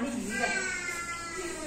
没洗